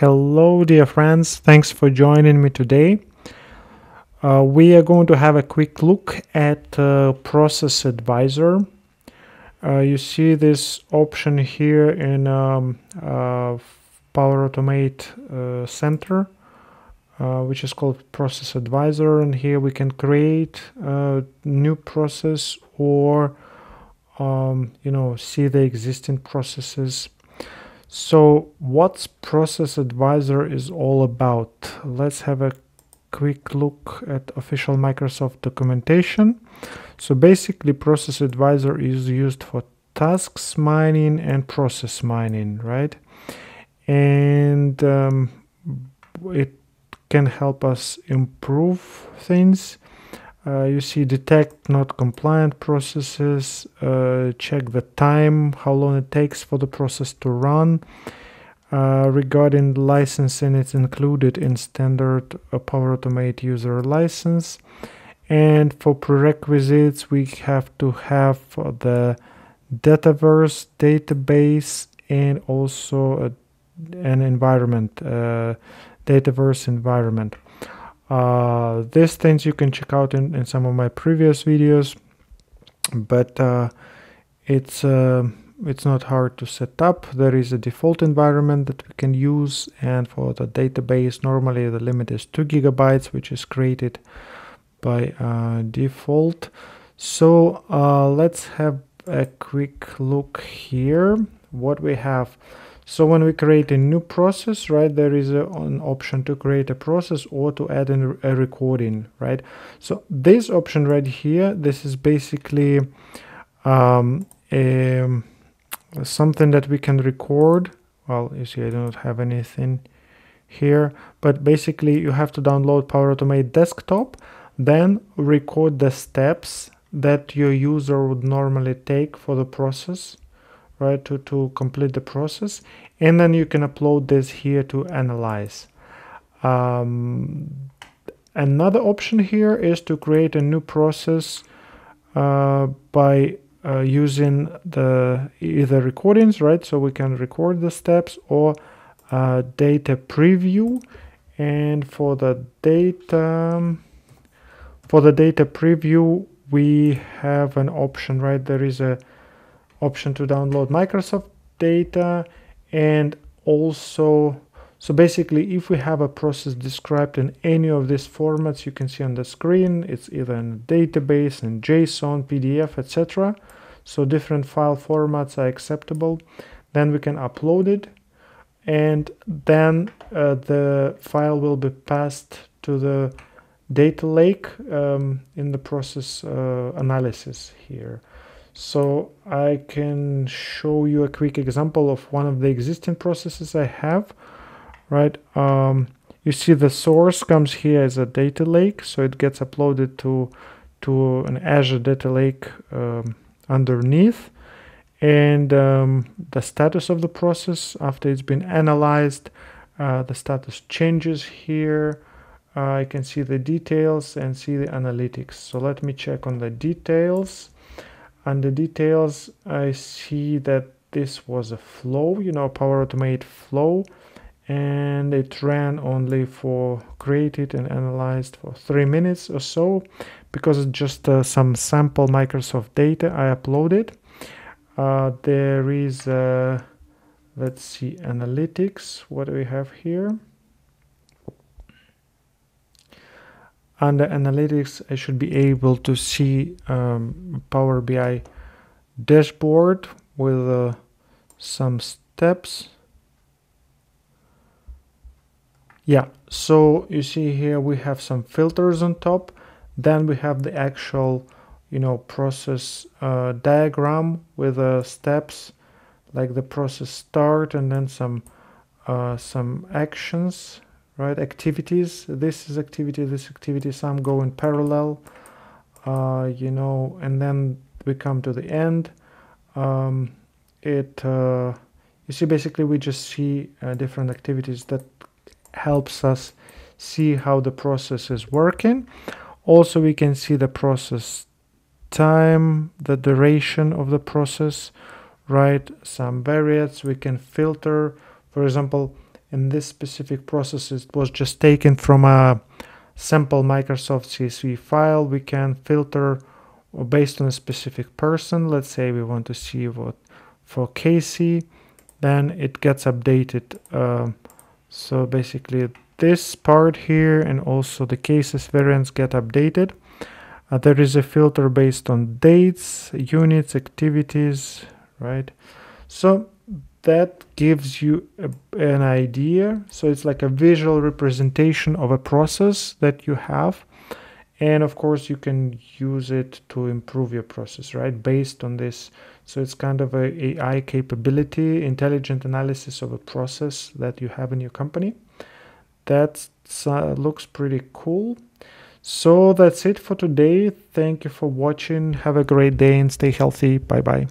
Hello, dear friends. Thanks for joining me today. Uh, we are going to have a quick look at uh, Process Advisor. Uh, you see this option here in um, uh, Power Automate uh, Center, uh, which is called Process Advisor. And here we can create a new process or, um, you know, see the existing processes so what's Process Advisor is all about? Let's have a quick look at official Microsoft documentation. So basically Process Advisor is used for tasks mining and process mining, right? And um, it can help us improve things uh, you see detect not compliant processes, uh, check the time, how long it takes for the process to run. Uh, regarding licensing, it's included in standard uh, Power Automate user license. And for prerequisites, we have to have the Dataverse database and also a, an environment, uh, Dataverse environment. Uh, these things you can check out in, in some of my previous videos, but uh, it's uh, it's not hard to set up. There is a default environment that we can use, and for the database, normally the limit is two gigabytes, which is created by uh, default. So uh, let's have a quick look here. What we have. So when we create a new process, right, there is a, an option to create a process or to add in a recording, right? So this option right here, this is basically um, a, something that we can record. Well, you see, I do not have anything here, but basically you have to download Power Automate Desktop, then record the steps that your user would normally take for the process right to, to complete the process. And then you can upload this here to analyze. Um, another option here is to create a new process uh, by uh, using the either recordings right? So we can record the steps or uh, data preview. And for the data for the data preview we have an option right? There is a option to download Microsoft data and also so basically if we have a process described in any of these formats you can see on the screen it's either in database in JSON, PDF, etc. So different file formats are acceptable. Then we can upload it and then uh, the file will be passed to the data lake um, in the process uh, analysis here. So I can show you a quick example of one of the existing processes I have, right? Um, you see the source comes here as a data lake, so it gets uploaded to, to an Azure data lake um, underneath. And um, the status of the process after it's been analyzed, uh, the status changes here. Uh, I can see the details and see the analytics. So let me check on the details and the details I see that this was a flow you know Power Automate flow. And it ran only for created and analyzed for three minutes or so. Because it's just uh, some sample Microsoft data I uploaded. Uh, there is uh, let's see analytics. What do we have here under analytics I should be able to see um, Power BI dashboard with uh, some steps. Yeah so you see here we have some filters on top. Then we have the actual you know process uh, diagram with uh, steps like the process start and then some uh, some actions right activities. This is activity this activity some go in parallel uh, you know and then we come to the end. Um, it uh, you see basically we just see uh, different activities that helps us see how the process is working. Also we can see the process time the duration of the process right? Some variants we can filter. For example in this specific process it was just taken from a sample Microsoft CSV file. We can filter based on a specific person. Let's say we want to see what for Casey, then it gets updated. Uh, so basically this part here and also the cases variants get updated. Uh, there is a filter based on dates, units, activities, right? So that gives you a, an idea. So it's like a visual representation of a process that you have. And of course, you can use it to improve your process, right? Based on this. So it's kind of a AI capability, intelligent analysis of a process that you have in your company. That uh, looks pretty cool. So that's it for today. Thank you for watching. Have a great day and stay healthy. Bye bye.